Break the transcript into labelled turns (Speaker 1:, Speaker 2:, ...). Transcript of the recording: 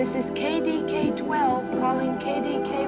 Speaker 1: This is KDK 12 calling KDK